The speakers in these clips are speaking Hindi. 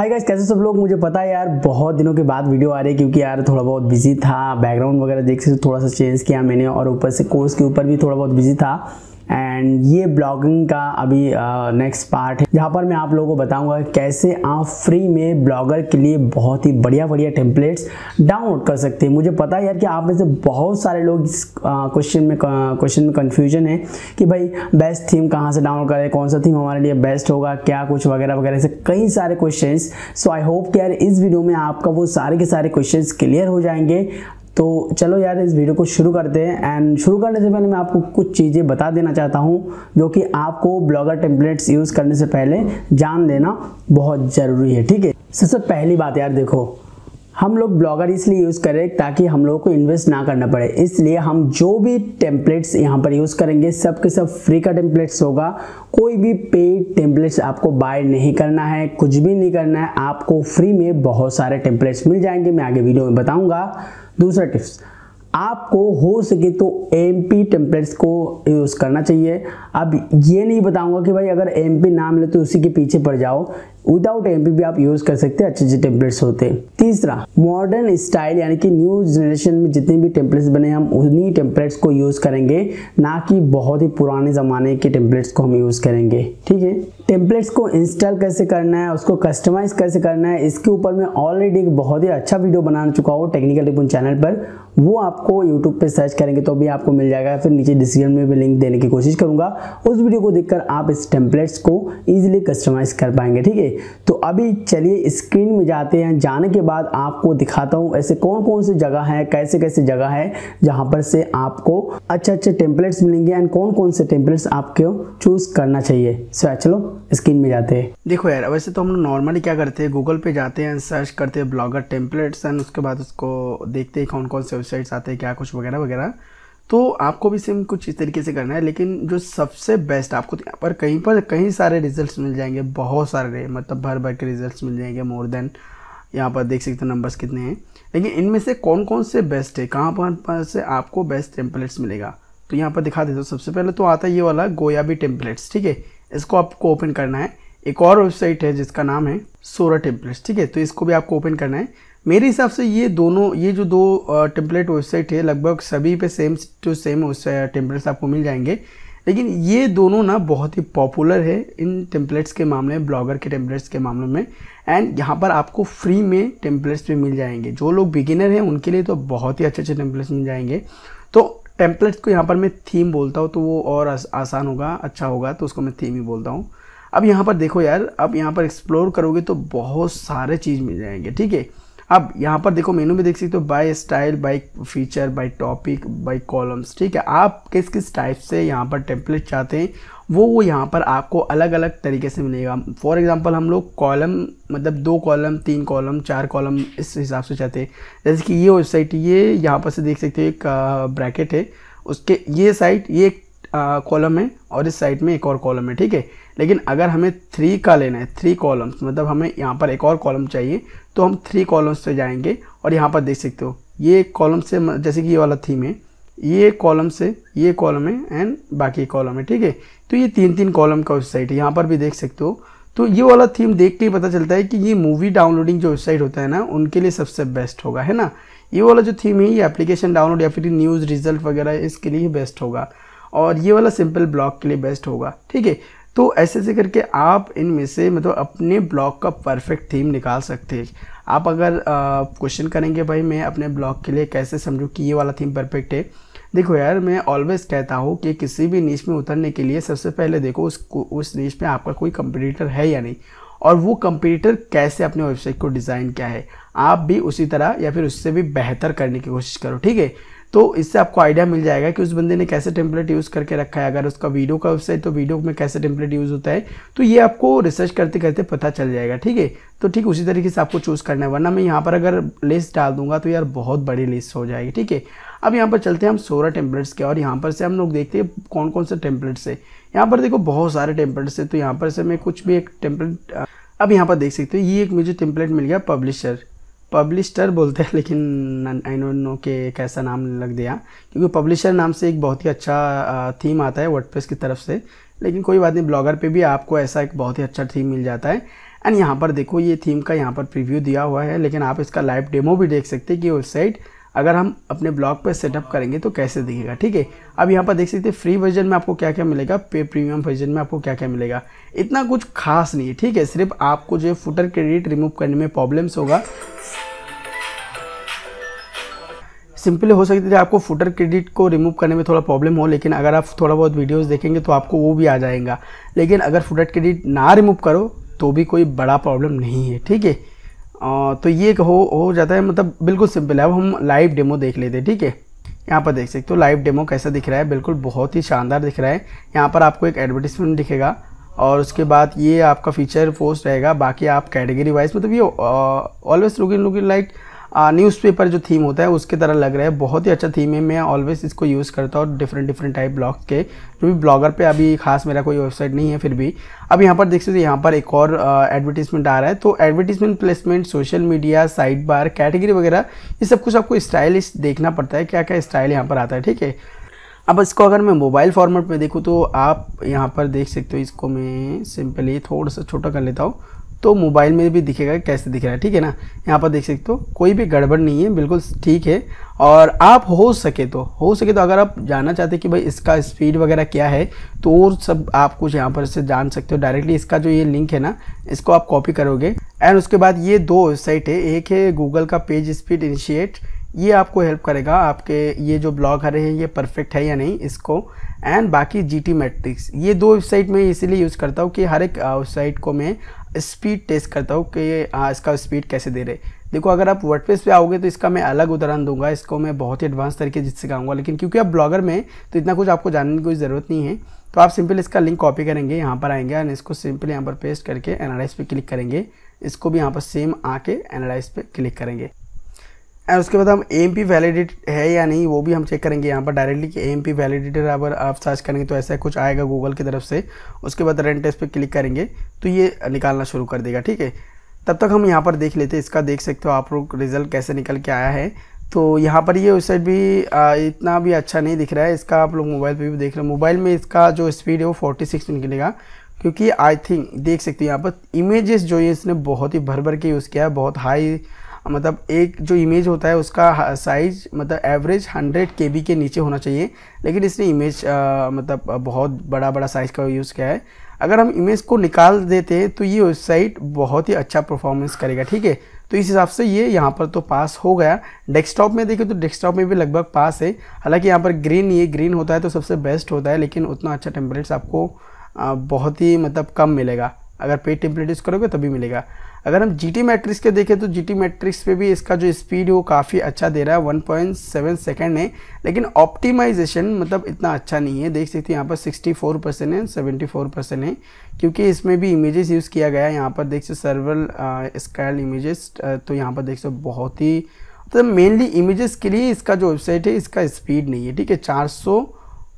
हाय गाइस कैसे सब लोग? मुझे पता है यार, बहुत दिनों के बाद वीडियो आ रही है क्योंकि यार थोड़ा बहुत बिज़ी था। बैकग्राउंड वगैरह देख से थोड़ा सा चेंज किया मैंने और ऊपर से कोर्स के ऊपर भी थोड़ा बहुत बिज़ी था। एंड ये ब्लॉगिंग का अभी नेक्स्ट पार्ट है। जहाँ पर मैं आप लोगों को बताऊँगा कैसे आप फ्री में ब्लॉगर के लिए बहुत ही बढ़िया बढ़िया टेम्पलेट्स डाउनलोड कर सकते हैं। मुझे पता है यार कि आप में से बहुत सारे लोग इस क्वेश्चन में क्वेश्चन में कन्फ्यूज़न है कि भाई बेस्ट थीम कहाँ से डाउनलोड करें, कौन सा थीम हमारे लिए बेस्ट होगा, क्या कुछ वगैरह वगैरह, ऐसे कई सारे क्वेश्चन सो आई होप कि यार इस वीडियो में आपका वो सारे के सारे क्वेश्चन क्लियर हो जाएँगे। तो चलो यार, इस वीडियो को शुरू करते हैं। एंड शुरू करने से पहले मैं आपको कुछ चीज़ें बता देना चाहता हूँ, जो कि आपको ब्लॉगर टेम्पलेट्स यूज़ करने से पहले जान लेना बहुत ज़रूरी है, ठीक है? सबसे पहली बात यार देखो, हम लोग ब्लॉगर इसलिए यूज़ करें ताकि हम लोगों को इन्वेस्ट ना करना पड़े। इसलिए हम जो भी टेम्पलेट्स यहाँ पर यूज़ करेंगे सब के सब फ्री का टेम्पलेट्स होगा। कोई भी पेड टेम्पलेट्स आपको बाय नहीं करना है, कुछ भी नहीं करना है, आपको फ्री में बहुत सारे टेम्पलेट्स मिल जाएँगे। मैं आगे वीडियो में बताऊँगा। दूसरा टिप्स आपको हो सके तो एम पी टेम्पलेट्स को यूज़ करना चाहिए। अब ये नहीं बताऊँगा कि भाई अगर एम पी नाम ले तो उसी के पीछे पड़ जाओ। विदाउट एम पी भी आप यूज़ कर सकते हैं, अच्छे अच्छे टेम्पलेट्स होते हैं। तीसरा मॉडर्न स्टाइल यानी कि न्यू जनरेशन में जितने भी टेम्पलेट्स बने हम उन्हीं टेम्पलेट्स को यूज़ करेंगे। ना कि बहुत ही पुराने ज़माने के टेम्पलेट्स को हम यूज़ करेंगे। ठीक है? टेम्पलेट्स को इंस्टॉल कैसे करना है, उसको कस्टमाइज कैसे करना है, इसके ऊपर मैं ऑलरेडी एक बहुत ही अच्छा वीडियो बना चुका हूँ टेक्निकल टिपुन चैनल पर। वो आपको यूट्यूब पे सर्च करेंगे तो भी आपको मिल जाएगा। फिर नीचे डिस्क्रिप्शन में भी लिंक देने की कोशिश करूँगा। उस वीडियो को देखकर आप इस टेम्पलेट्स को ईजिली कस्टमाइज कर पाएँगे, ठीक है? तो अभी चलिए स्क्रीन में जाते हैं। जाने के बाद आपको दिखाता हूँ ऐसे कौन कौन सी जगह है कैसे कैसे जगह है, जहाँ पर से आपको अच्छे अच्छे टेम्पलेट्स मिलेंगे एंड कौन कौन से टेम्पलेट्स आपको चूज़ करना चाहिए। सो चलो स्क्रीन में जाते हैं। देखो यार, वैसे तो हम नॉर्मली क्या करते हैं? गूगल पे जाते हैं सर्च करते हैं ब्लॉगर टेम्पलेट्स एंड उसके बाद उसको देखते हैं कौन कौन से वेबसाइट्स आते हैं क्या कुछ वगैरह वगैरह। तो आपको भी सेम कुछ इस तरीके से करना है लेकिन जो सबसे बेस्ट आपको तो यहाँ पर कहीं पर कहीं सारे रिजल्ट्स मिल जाएँगे बहुत सारे मतलब भर भर के रिजल्ट्स मिल जाएँगे मोर देन यहाँ पर देख सकते हैं नंबर्स कितने हैं। लेकिन इनमें से कौन कौन से बेस्ट है कहाँ पर, पर से आपको बेस्ट टेम्पलेट्स मिलेगा? तो यहाँ पर दिखा देते हो। सबसे पहले तो आता है ये वाला गोयाबी टेम्पलेट्स ठीक है? इसको आपको ओपन करना है। एक और वेबसाइट है जिसका नाम है सोरा टेम्पलेट्स ठीक है? तो इसको भी आपको ओपन करना है। मेरे हिसाब से ये दोनों, ये जो दो टेम्पलेट वेबसाइट है, लगभग सभी पे सेम टू सेम टेम्पलेट्स आपको मिल जाएँगे। लेकिन ये दोनों ना बहुत ही पॉपुलर है इन टेम्पलेट्स के मामले में ब्लॉगर के टेम्पलेट्स के मामले में। एंड यहाँ पर आपको फ्री में टेम्पलेट्स भी मिल जाएँगे। जो लोग बिगिनर हैं, उनके लिए तो बहुत ही अच्छे अच्छे टेम्पलेट्स मिल जाएँगे। तो टेम्पलेट्स को यहाँ पर मैं थीम बोलता हूँ तो वो और आसान होगा अच्छा होगा तो उसको मैं थीम ही बोलता हूँ। अब यहाँ पर देखो यार, अब यहाँ पर एक्सप्लोर करोगे तो बहुत सारे चीज़ मिल जाएँगे, ठीक है? अब यहाँ पर देखो मेनू में देख सकते हो by style by feature by topic by columns ठीक है? आप किस किस टाइप से यहाँ पर टेम्पलेट चाहते हैं, वो वो यहाँ पर आपको अलग अलग तरीके से मिलेगा। फॉर एग्जांपल हम लोग कॉलम मतलब दो कॉलम तीन कॉलम चार कॉलम इस हिसाब से चाहते हैं। जैसे कि ये वेबसाइट ये यहाँ पर से देख सकते हो एक ब्रैकेट है। उसके ये साइट ये एक कॉलम है और इस साइड में एक और कॉलम है, ठीक है? लेकिन अगर हमें थ्री का लेना है थ्री कॉलम्स मतलब हमें यहाँ पर एक और कॉलम चाहिए तो हम थ्री कॉलम्स से जाएँगे और यहाँ पर देख सकते हो, ये कॉलम से जैसे कि ये वाला थीम है, ये कॉलम से, ये कॉलम है एंड बाकी कॉलम है, ठीक है? तो ये तीन तीन कॉलम का वेबसाइट है, यहाँ पर भी देख सकते हो। तो ये वाला थीम देख के ही पता चलता है कि ये मूवी डाउनलोडिंग जो वेबसाइट होता है ना, उनके लिए सबसे बेस्ट होगा, है ना? ये वाला जो थीम है, ये एप्लीकेशन डाउनलोड या फिर न्यूज़ रिज़ल्ट वगैरह, इसके लिए बेस्ट होगा। और ये वाला सिंपल ब्लॉग के लिए बेस्ट होगा, ठीक है? तो ऐसे ऐसे करके आप इनमें से मतलब अपने ब्लॉग का परफेक्ट थीम निकाल सकते हैं। आप अगर क्वेश्चन करेंगे भाई, मैं अपने ब्लॉग के लिए कैसे समझूँ कि ये वाला थीम परफेक्ट है? देखो यार, मैं ऑलवेज कहता हूँ कि किसी भी नीच में उतरने के लिए सबसे पहले देखो उस उस नीच में आपका कोई कंपटीटर है या नहीं। और वो कंपटीटर कैसे अपने वेबसाइट को डिज़ाइन किया है। आप भी उसी तरह या फिर उससे भी बेहतर करने की कोशिश करो, ठीक है? तो इससे आपको आइडिया मिल जाएगा कि उस बंदे ने कैसे टेम्पलेट यूज़ करके रखा है। अगर उसका वीडियो का वेबसाइट तो वीडियो में कैसे टेम्पलेट यूज़ होता है तो ये आपको रिसर्च करते करते पता चल जाएगा, ठीक है? तो ठीक उसी तरीके से आपको चूज़ करना है, वरना मैं यहाँ पर अगर लिस्ट डाल दूँगा तो यार बहुत बड़ी लिस्ट हो जाएगी, ठीक है? अब यहाँ पर चलते हैं हम सोलह टेम्पलेट्स के, और यहाँ पर से हम लोग देखते हैं कौन कौन से टेम्पलेट्स है। यहाँ पर देखो बहुत सारे टेम्पलेट्स है तो यहाँ पर से मैं कुछ भी एक टेम्पलेट अब यहाँ पर देख सकते हो, ये एक मुझे टेम्पलेट मिल गया पब्लिशर पब्लिशर बोलते हैं, लेकिन आई डोंट नो के कैसा नाम लग दिया। क्योंकि पब्लिशर नाम से एक बहुत ही अच्छा थीम आता है वर्डप्रेस की तरफ़ से। लेकिन कोई बात नहीं ब्लॉगर पे भी आपको ऐसा एक बहुत ही अच्छा थीम मिल जाता है। एंड यहाँ पर देखो, ये थीम का यहाँ पर प्रीव्यू दिया हुआ है, लेकिन आप इसका लाइव डेमो भी देख सकते हैं कि वेबसाइट अगर हम अपने ब्लॉग पर सेटअप करेंगे तो कैसे दिखेगा? ठीक है? अब यहाँ पर देख सकते हैं फ्री वर्जन में आपको क्या क्या मिलेगा? पे प्रीमियम वर्जन में आपको क्या क्या मिलेगा? इतना कुछ खास नहीं है, ठीक है? सिर्फ़ आपको जो है फुटर क्रेडिट रिमूव करने में प्रॉब्लम्स होगा। सिंपली हो सकती है आपको फुटर क्रेडिट को रिमूव करने में थोड़ा प्रॉब्लम हो, लेकिन अगर आप थोड़ा बहुत वीडियोस देखेंगे तो आपको वो भी आ जाएगा। लेकिन अगर फुटर क्रेडिट ना रिमूव करो तो भी कोई बड़ा प्रॉब्लम नहीं है, ठीक है? तो ये हो हो जाता है मतलब बिल्कुल सिंपल है। अब हम लाइव डेमो देख लेते हैं, ठीक है? यहाँ पर देख सकते हो लाइव डेमो कैसा दिख रहा है? बिल्कुल बहुत ही शानदार दिख रहा है। यहाँ पर आपको एक एडवर्टीजमेंट दिखेगा, और उसके बाद ये आपका फीचर पोस्ट रहेगा। बाकी आप कैटेगरी वाइज मतलब ये always looking looking like newspaper जो थीम होता है, उसके तरह लग रहा है। बहुत ही अच्छा थीम है। मैं ऑलवेज इसको यूज़ करता हूँ डिफरेंट डिफरेंट टाइप ब्लॉग के। जो भी ब्लॉगर पे अभी खास मेरा कोई वेबसाइट नहीं है फिर भी। अब यहाँ पर देख सकते हो, यहाँ पर एक और एडवर्टीजमेंट आ रहा है। तो advertisement placement social media side bar category वगैरह, ये सब कुछ आपको स्टाइलिश देखना पड़ता है क्या क्या स्टाइल यहाँ पर आता है, ठीक है? अब इसको अगर मैं मोबाइल फॉर्मेट में देखूँ तो आप यहाँ पर देख सकते हो, इसको मैं सिंपली थोड़ा सा छोटा कर लेता हूँ। तो मोबाइल में भी दिखेगा कैसे दिख रहा है, ठीक है ना? यहाँ पर देख सकते हो, कोई भी गड़बड़ नहीं है, बिल्कुल ठीक है। और आप हो सके तो हो सके तो अगर आप जानना चाहते हैं कि भाई इसका स्पीड वगैरह क्या है तो और सब आप कुछ यहाँ पर से जान सकते हो डायरेक्टली इसका जो ये लिंक है ना, इसको आप कॉपी करोगे। एंड उसके बाद ये दो वेबसाइट है, एक है गूगल का पेज स्पीड इनिशिएट ये आपको हेल्प करेगा, आपके ये जो ब्लॉग रहे हैं, ये परफेक्ट है या नहीं इसको। एंड बाकी जी टी मैट्रिक्स ये दो वेबसाइट मैं इसीलिए यूज़ करता हूँ कि हर एक वेबसाइट को मैं स्पीड टेस्ट करता हूँ कि इसका स्पीड कैसे दे रहे देखो, अगर आप वर्डप्रेस पे आओगे तो इसका मैं अलग उदाहरण दूँगा, इसको मैं बहुत ही एडवांस तरीके से सिखाऊँगा। लेकिन क्योंकि आप ब्लॉगर में तो इतना कुछ आपको जानने की कोई ज़रूरत नहीं है। तो आप सिंपल इसका लिंक कॉपी करेंगे, यहाँ पर आएँगे एंड इसको सिंपल यहाँ पर पेस्ट करके एनालाइज पे क्लिक करेंगे। इसको भी यहाँ पर सेम आके एनालाइज पे क्लिक करेंगे। उसके बाद हम एम पी वैलिडेट है या नहीं वो भी हम चेक करेंगे यहाँ पर डायरेक्टली कि एम पी वैलिडेटर अगर आप सर्च करेंगे तो ऐसा कुछ आएगा गूगल की तरफ़ से। उसके बाद रेंट टेस्ट पे क्लिक करेंगे तो ये निकालना शुरू कर देगा ठीक है? तब तक हम यहाँ पर देख लेते हैं इसका देख सकते हो आप लोग रिज़ल्ट कैसे निकल के आया है। तो यहाँ पर ये वेबसाइट भी आ, इतना भी अच्छा नहीं दिख रहा है इसका आप लोग मोबाइल पे भी देख रहे हो। मोबाइल में इसका जो स्पीड है वो फोर्टी सिक्स निकलेगा क्योंकि आई थिंक देख सकते हो यहाँ पर इमेजेस जो है इसने बहुत ही भर भर के यूज़ किया है बहुत हाई मतलब एक जो इमेज होता है उसका साइज़ मतलब एवरेज 100 के के नीचे होना चाहिए। लेकिन इसने इमेज आ, मतलब बहुत बड़ा बड़ा साइज़ का यूज़ किया है। अगर हम इमेज को निकाल देते हैं तो ये वेबसाइट बहुत ही अच्छा परफॉर्मेंस करेगा ठीक है? तो इस हिसाब से ये यहाँ पर तो पास हो गया। डेस्कटॉप में देखें तो डेस्कटॉप में भी लगभग पास है। हालाँकि यहाँ पर ग्रीन ये ग्रीन होता है तो सबसे बेस्ट होता है लेकिन उतना अच्छा टेम्परेट्स आपको बहुत ही मतलब कम मिलेगा। अगर पेड टेम्पलेट यूज़ करोगे तभी मिलेगा। अगर हम जी टी मैट्रिक्स के देखें तो जी टी मैट्रिक्स पे भी इसका जो स्पीड है वो काफ़ी अच्छा दे रहा है। 1.7 सेकेंड है। लेकिन ऑप्टिमाइजेशन मतलब इतना अच्छा नहीं है। देख सकते हैं यहाँ पर 64 परसेंट है 74 परसेंट है। क्योंकि इसमें भी इमेजेस यूज़ किया गया है। यहाँ पर देख सकते सर्वल स्काइल इमेजेस तो यहाँ पर देख सकते बहुत ही तो मेनली इमेजेस के लिए इसका जो वेबसाइट है, इसका स्पीड नहीं है। ठीक है, चार सौ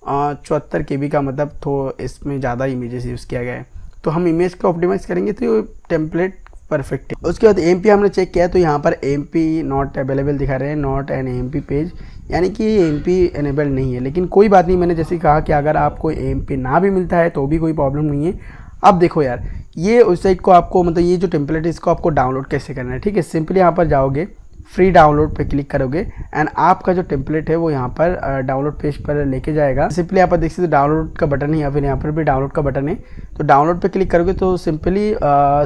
चौहत्तर के का मतलब तो इसमें ज़्यादा इमेजेस यूज़ किया गया है। तो हम इमेज को ऑप्टिमाइज़ करेंगे तो टेम्पलेट परफेक्ट है। उसके बाद एमपी हमने चेक किया तो यहाँ पर एम पी नॉट अवेलेबल दिखा रहे हैं not an M P page यानी कि एम पी एनेबल नहीं है, लेकिन कोई बात नहीं, मैंने जैसे कहा कि अगर आपको एम पी ना भी मिलता है तो भी कोई प्रॉब्लम नहीं है। अब देखो यार, ये वेबसाइट को आपको मतलब ये जो टेम्पलेट है, इसको आपको डाउनलोड कैसे करना है? ठीक है सिंपली यहाँ पर जाओगे। फ्री डाउनलोड पे क्लिक करोगे। एंड आपका जो टेम्पलेट है वो यहाँ पर डाउनलोड पेज पर लेके जाएगा। सिंपली यहाँ पर देख सकते डाउनलोड का बटन है या फिर यहाँ पर भी डाउनलोड का बटन है। तो डाउनलोड पे क्लिक करोगे तो simply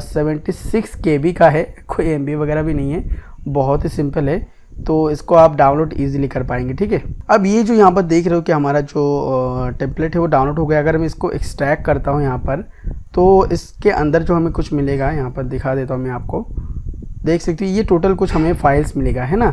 seventy six K B का है। कोई एम बी वगैरह भी नहीं है। बहुत ही सिंपल है। तो इसको आप डाउनलोड इजीली कर पाएँगे, ठीक है? अब ये जो यहाँ पर देख रहे हो कि हमारा जो टेम्पलेट है वो डाउनलोड हो गया। अगर मैं इसको एक्सट्रैक्ट करता हूँ यहाँ पर तो इसके अंदर जो हमें कुछ मिलेगा, यहाँ पर दिखा देता हूँ मैं आपको। देख सकते हो, ये टोटल कुछ हमें फाइल्स मिलेगा, है ना?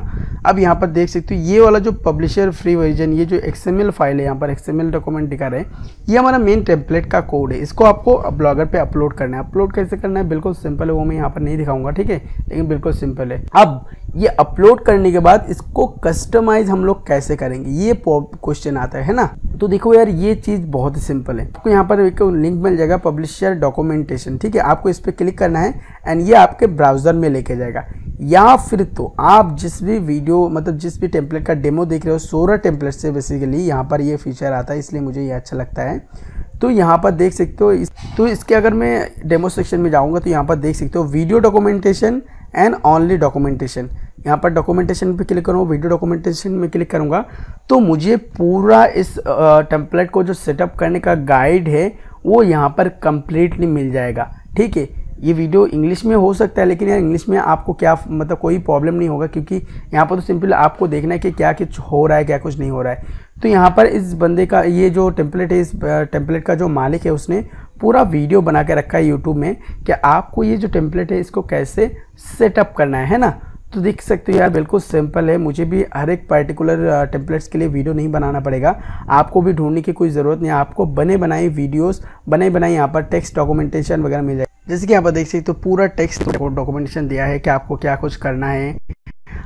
अब यहाँ पर देख सकते हो, ये वाला जो पब्लिशर फ्री वर्जन ये जो एक्सएमएल फ़ाइल है, यहाँ पर एक्सएमएल डॉक्यूमेंट दिखा रहे हैं, ये हमारा मेन टेम्पलेट का कोड है। इसको आपको ब्लॉगर पे अपलोड करना है। अपलोड कैसे करना है? बिल्कुल सिंपल है, वो मैं यहाँ पर नहीं दिखाऊँगा, ठीक है? लेकिन बिल्कुल सिंपल है। अब ये अपलोड करने के बाद इसको कस्टमाइज हम लोग कैसे करेंगे? ये क्वेश्चन आता है ना? तो देखो यार ये चीज़ बहुत ही सिंपल है। आपको यहाँ पर एक लिंक मिल जाएगा पब्लिशर डॉक्यूमेंटेशन ठीक है? आपको इस पर क्लिक करना है एंड ये आपके ब्राउज़र में लेके जाएगा। या फिर तो आप जिस भी वीडियो मतलब जिस भी टेम्पलेट का डेमो देख रहे हो सोलह टेम्पलेट से बेसिकली यहाँ पर ये फीचर आता है इसलिए मुझे ये अच्छा लगता है। तो यहाँ पर देख सकते हो इस, तो इसके अगर मैं डेमो सेक्शन में जाऊँगा तो यहाँ पर देख सकते हो video documentation and only documentation यहाँ पर डॉक्यूमेंटेशन पे क्लिक करूँगा वीडियो डॉक्यूमेंटेशन में क्लिक करूँगा तो मुझे पूरा इस टेम्पलेट को जो सेटअप करने का गाइड है, वो यहाँ पर कम्प्लीटली मिल जाएगा। ठीक है? ये वीडियो इंग्लिश में हो सकता है, लेकिन यार इंग्लिश में आपको क्या मतलब कोई प्रॉब्लम नहीं होगा, क्योंकि यहाँ पर तो सिंपल आपको देखना है कि क्या कुछ हो रहा है क्या कुछ नहीं हो रहा है। तो यहाँ पर इस बंदे का, ये जो टेम्पलेट है, इस टेम्पलेट का जो मालिक है, उसने पूरा वीडियो बना के रखा है यूट्यूब में कि आपको ये जो टेम्पलेट है, इसको कैसे सेटअप करना है है ना? तो देख सकते हो यार, बिल्कुल सिंपल है। मुझे भी हर एक पर्टिकुलर टेम्पलेट्स के लिए वीडियो नहीं बनाना पड़ेगा। आपको भी ढूँढने की कोई ज़रूरत नहीं। आपको बने बनाए वीडियोस बने बनाए यहाँ पर टेक्स्ट डॉक्यूमेंटेशन वगैरह मिल जाए। जैसे कि यहाँ पर देख सकते हो तो पूरा टेक्स्ट डॉक्यूमेंटेशन दिया है कि आपको क्या कुछ करना है।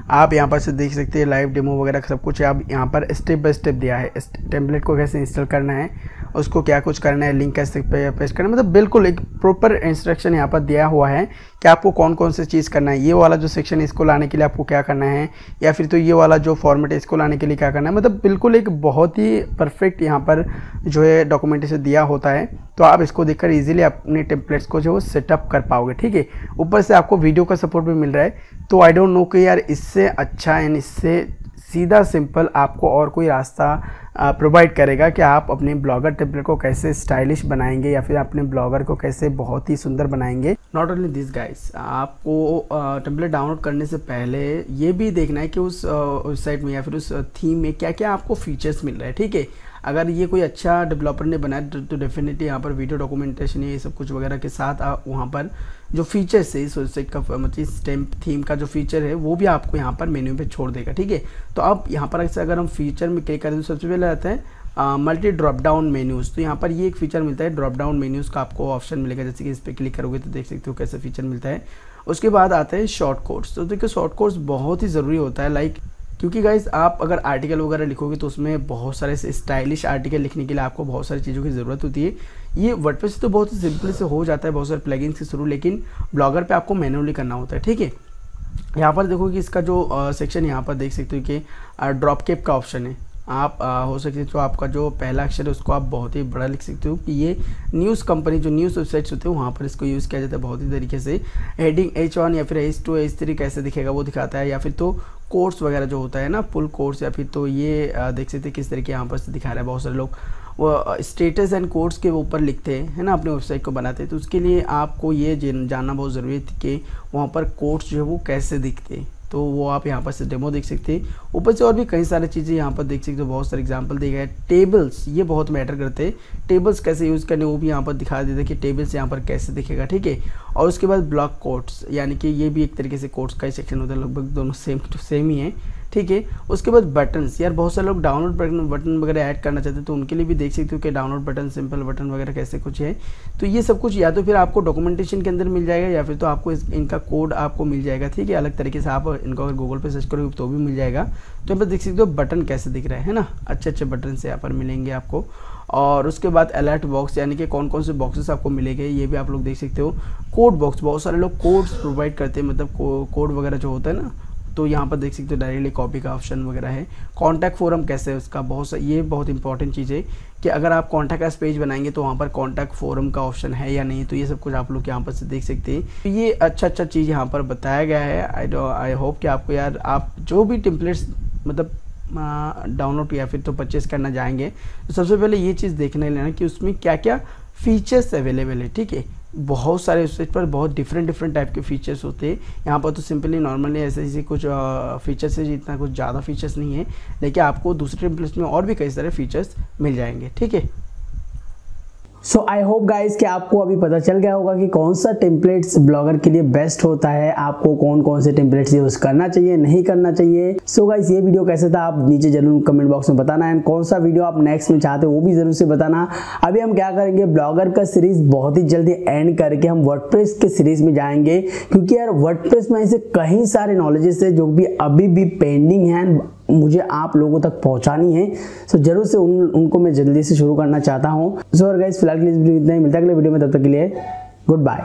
आप यहाँ पर से देख सकते हैं लाइव डेमो वगैरह सब कुछ आप यहाँ पर स्टेप बाय स्टेप दिया है। टेम्पलेट को कैसे इंस्टॉल करना है उसको क्या कुछ करना है लिंक कैसे पेस्ट करना है मतलब बिल्कुल एक प्रॉपर इंस्ट्रक्शन यहाँ पर दिया हुआ है कि आपको कौन कौन सी चीज़ करना है। ये वाला जो सेक्शन इसको लाने के लिए आपको क्या करना है, या फिर तो ये वाला जो फॉर्मेट है इसको लाने के लिए क्या करना है मतलब बिल्कुल एक बहुत ही परफेक्ट यहाँ पर जो है डॉक्यूमेंटेशन दिया होता है। तो आप इसको देखकर इजीली अपने टेम्पलेट्स को जो है सेटअप कर पाओगे, ठीक है? ऊपर से आपको वीडियो का सपोर्ट भी मिल रहा है। तो आई डोंट नो कि यार इससे अच्छा एंड इससे सीधा सिंपल आपको और कोई रास्ता प्रोवाइड करेगा कि आप अपने ब्लॉगर टेम्पलेट को कैसे स्टाइलिश बनाएँगे या फिर अपने ब्लॉगर को कैसे बहुत ही सुंदर बनाएँगे। नॉट ओनली दिस गाइस आपको टेम्पलेट डाउनलोड करने से पहले ये भी देखना है कि उस वेबसाइट में या फिर उस थीम में क्या क्या आपको फीचर्स मिल रहे हैं ठीक है? अगर ये कोई अच्छा डेवलपर ने बनाया तो, तो डेफिनेटली यहाँ पर वीडियो डॉक्यूमेंटेशन ये सब कुछ वगैरह के साथ आप वहाँ पर जो फीचर्स है इस वेबसाइट का मतलब इस थीम का जो फीचर है, वो भी आपको यहाँ पर मेन्यू पे छोड़ देगा, ठीक है? तो अब यहाँ पर अगर हम फीचर में क्लिक करें तो सबसे पहले आता है मल्टी ड्रॉप डाउन मेन्यूज़ तो यहाँ पर ये एक फीचर मिलता है ड्रॉप डाउन मेन्यूज़ का आपको ऑप्शन मिलेगा, जैसे कि इस पर क्लिक करोगे तो देख सकते हो कैसे फीचर मिलता है। उसके बाद आता है शॉर्ट कोर्स तो देखिए शॉर्ट कोर्स बहुत ही ज़रूरी होता है लाइक क्योंकि गाइज़ आप अगर आर्टिकल वगैरह लिखोगे तो उसमें बहुत सारे स्टाइलिश आर्टिकल लिखने के लिए आपको बहुत सारी चीज़ों की ज़रूरत होती है। ये वर्ड से तो बहुत सिंपल से हो जाता है, बहुत सारे प्लेगिंग से थ्रू लेकिन ब्लॉगर पे आपको मैनुअली करना होता है, ठीक है? यहाँ पर देखो कि इसका जो सेक्शन यहाँ पर देख सकते हो कि ड्रॉप केप का ऑप्शन है। आप आ, हो सकते तो आपका जो पहला अक्षर है उसको आप बहुत ही बड़ा लिख सकते हो कि ये न्यूज़ कंपनी जो न्यूज़ वेबसाइट्स होते हैं वहाँ पर इसको यूज़ किया जाता है बहुत ही तरीके से। हेडिंग एच वन या फिर एच टू एच थ्री कैसे दिखेगा वो दिखाता है या फिर तो कोर्स वगैरह जो होता है ना फुल कोर्स या फिर तो ये आ, देख सकते हैं किस तरीके यहाँ पर दिखा रहा है बहुत सारे लोग। वो स्टेटस एंड कोर्स के ऊपर लिखते हैं है ना अपने वेबसाइट को बनाते हैं। तो उसके लिए आपको ये जानना बहुत ज़रूरी है कि वहाँ पर कोर्स जो है वो कैसे दिखते हैं। तो वो आप यहाँ पर से डेमो देख सकते हैं। ऊपर से और भी कई सारी चीज़ें यहाँ पर देख सकते हो, बहुत सारे एग्ज़ाम्पल दिए गए टेबल्स ये बहुत मैटर करते हैं। टेबल्स कैसे यूज़ करने वो भी यहाँ पर दिखा देते हैं कि टेबल्स यहाँ पर कैसे दिखेगा, ठीक है? और उसके बाद ब्लॉक कोड्स यानी कि ये भी एक तरीके से कोड्स का ही सेक्शन होता है, लगभग दोनों सेम टू सेम ही है। ठीक है? उसके बाद बटन्स यार बहुत सारे लोग डाउनलोड बटन वगैरह ऐड करना चाहते हैं तो उनके लिए भी देख सकते हो कि डाउनलोड बटन सिंपल बटन वगैरह कैसे कुछ है। तो ये सब कुछ या तो फिर आपको डॉक्यूमेंटेशन के अंदर मिल जाएगा या फिर तो आपको इस, इनका कोड आपको मिल जाएगा ठीक है? अलग तरीके से आप इनको अगर गूगल पर सर्च करोगे तो भी मिल जाएगा। तो यहाँ पर देख सकते हो बटन कैसे दिख रहा है ना? अच्छे अच्छे बटन से यहाँ पर मिलेंगे आपको। और उसके बाद अलर्ट बॉक्स यानी कि कौन कौन से बॉक्सेस आपको मिलेंगे ये भी आप लोग देख सकते हो। कोड बॉक्स बहुत सारे लोग कोड्स प्रोवाइड करते हैं मतलब कोड वगैरह जो होता है ना तो यहाँ पर देख सकते हो डायरेक्टली कॉपी का ऑप्शन वगैरह है। कॉन्टैक्ट फोरम कैसे है उसका? बहुत सा ये बहुत इंपॉर्टेंट चीज़ है कि अगर आप कॉन्टैक्ट एस पेज बनाएँगे तो वहाँ पर कॉन्टैक्ट फोरम का ऑप्शन है या नहीं तो ये सब कुछ आप लोग यहाँ पर से देख सकते हैं। तो ये अच्छा अच्छा चीज़ यहाँ पर बताया गया है। आई आई होप कि आपको यार, आप जो भी टेम्पलेट्स मतलब डाउनलोड या फिर तो परचेस करना जाएँगे तो सबसे पहले ये चीज़ देखने लेना कि उसमें क्या क्या फीचर्स अवेलेबल है, ठीक है? बहुत सारे वेबसाइट पर बहुत डिफरेंट डिफरेंट टाइप के फीचर्स होते हैं। यहाँ पर तो सिंपली नॉर्मली ऐसे ऐसे कुछ फीचर्स है जितना कुछ ज़्यादा फीचर्स नहीं है। लेकिन आपको दूसरे टेम्पलेट्स में और भी कई सारे फीचर्स मिल जाएँगे, ठीक है? सो आई होप गाइज़ कि आपको अभी पता चल गया होगा कि कौन सा टेम्पलेट्स ब्लॉगर के लिए बेस्ट होता है। आपको कौन कौन से टेम्पलेट्स यूज़ करना चाहिए, नहीं करना चाहिए। सो so गाइज़ ये वीडियो कैसे था, आप नीचे ज़रूर कमेंट बॉक्स में बताना। एंड कौन सा वीडियो आप नेक्स्ट में चाहते हो, वो भी ज़रूर से बताना। अभी हम क्या करेंगे ब्लॉगर का सीरीज़ बहुत ही जल्दी एंड करके हम वर्ड के सीरीज़ में जाएँगे। क्योंकि यार वर्ड में ऐसे कई सारे नॉलेजेस है जो भी अभी भी पेंडिंग है। मुझे आप लोगों तक पहुंचानी है। सो ज़रूर से उन, उनको मैं जल्दी से शुरू करना चाहता हूँ। सो गाइस फ़िलहाल के लिए इतना ही। मिलता है अगले वीडियो में, तब तक के लिए गुड बाय